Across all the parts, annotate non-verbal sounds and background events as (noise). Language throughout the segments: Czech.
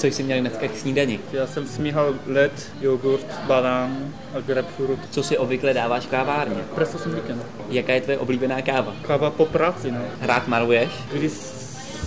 Co jsi měl dneska k snídani? Já jsem smíhal led, jogurt, banán a grapefruit. Co si obvykle dáváš v kávárně? Presto jsem víkend. Jaká je tvoje oblíbená káva? Káva po práci, no. Rád maluješ? Když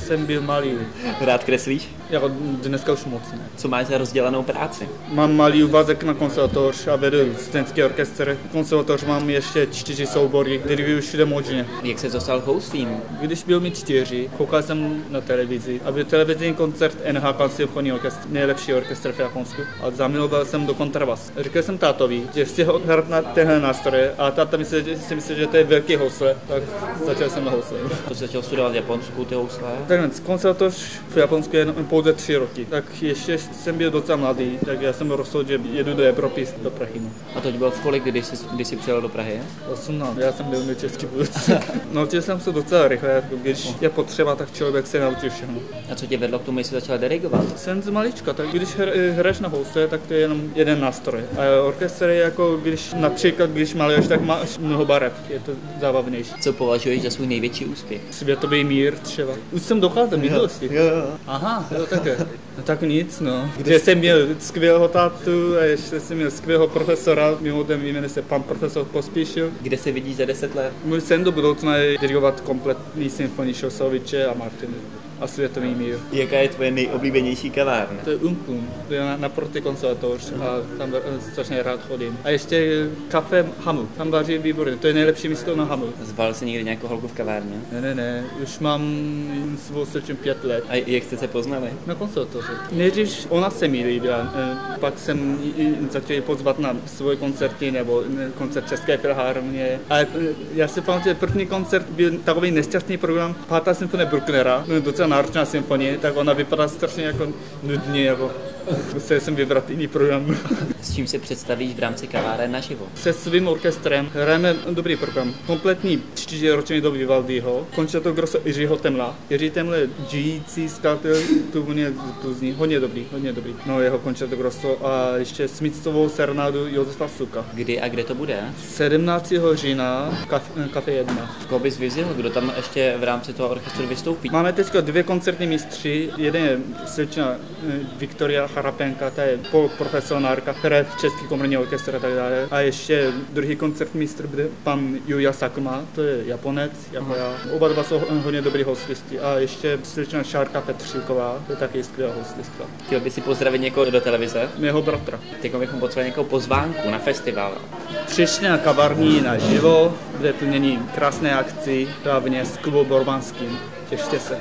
jsem byl malý, Rád kreslíš? Jako dneska už moc ne. Co máš za rozdělanou práci? Mám malý úvazek na konservatoř a vedu studentský orchestr. Konservatoř mám ještě čtyři soubory, který už jde možně. Jak se dostal k houslím? Když byl mi čtyři, koukal jsem na televizi a byl televizní koncert NHK Symphony Orchestra, nejlepší orchestr v Japonsku. A zamiloval jsem do kontrabas. Říkal jsem tátovi, že chci ho- hrát na tenhle nástroje a táta myslel, že si myslel, že to je velký housle, tak začal jsem na housle. To jsi začal studovat v Japonsku, ty housle? Takhle, konservatoř v Japonsku je jenom pouze tři roky, tak ještě jsem byl docela mladý, tak já jsem rozhodl, že jedu do Evropy, do Prahy. No. A to bylo v kolik, když jsi, když jsi přijel do Prahy? 18, já jsem byl český původce. (laughs) Naučil jsem se docela rychle, jako když je potřeba, tak člověk se naučí všechno. A co tě vedlo k tomu, že jsi začal dirigovat? Jsem z malička, tak když hr- hraješ na housle, tak to je jenom jeden nástroj. A orchestr je jako, když například, když maluješ, tak máš mnoho barev, je to zábavnější. Co považuješ za svůj největší úspěch? Světový mír třeba. Už jsem docházel v minulosti. Aha, jo, také. No tak nic, no. Že jsem měl skvělého tátu a ještě jsem měl skvělého profesora, mimochodem jmenuje se pan profesor Pospíšil. Kde se vidíš za deset let? Můj sen do budoucna je dirigovat kompletní symfonii Šosoviče a Martiny a světový mír. Jaká je tvoje nejoblíbenější kavárna? To je Umpum, to je na, naproti konzervatoř a tam strašně rád chodím. A ještě kafe Hamu, tam vaří výborně, to je nejlepší místo na Hamu. Zbal jsi někdy nějakou holku v kavárně? Ne, ne, ne, už mám svou srdčem pět let. A jak jste se poznali? Na koncertoře. Nejdřív ona se mi líbila, eh, pak jsem začal pozvat na svoje koncerty nebo eh, koncert České filharmonie. A eh, já si pamatuju, první koncert byl takový nešťastný program, pátá symfonie Brucknera, eh, docela náročná symfonie, tak ona vypadá strašně jako nudně, jako (laughs) musel jsem vybrat jiný program. S čím se představíš v rámci kaváren naživo? Se svým orchestrem hrajeme dobrý program. Kompletní čtyřiroční do Vivaldiho, koncerto grosso Jiřího Temla. Jiří Teml je žijící skladatel původně z Plzní, hodně dobrý, hodně dobrý. No jeho koncerto grosso a ještě smicovou serenádu Josefa Suka. Kdy a kde to bude? 17. října kaf, kafe 1. Koho bys vyzvihl, kdo tam ještě v rámci toho orchestru vystoupí? Máme teďka dvě koncertní mistři. Jeden je slečna eh, Viktoria Charapenka, ta je profesionárka, která je v Český komorní orchestr a tak dále. A ještě druhý koncertní mistr bude pan Yuya Sakuma, to je Japonec, jako já. Oba dva jsou hodně dobrý hostlisti. A ještě slečna Šárka Petříková, to je taky skvělá hostlistka. Chtěl bys si pozdravit někoho do televize? Mého bratra. Teď bychom potřebovali nějakou pozvánku na festival. Přišli na kavarní na živo, bude plnění krásné akci, právě s Kubou Borbanským. Těšte se.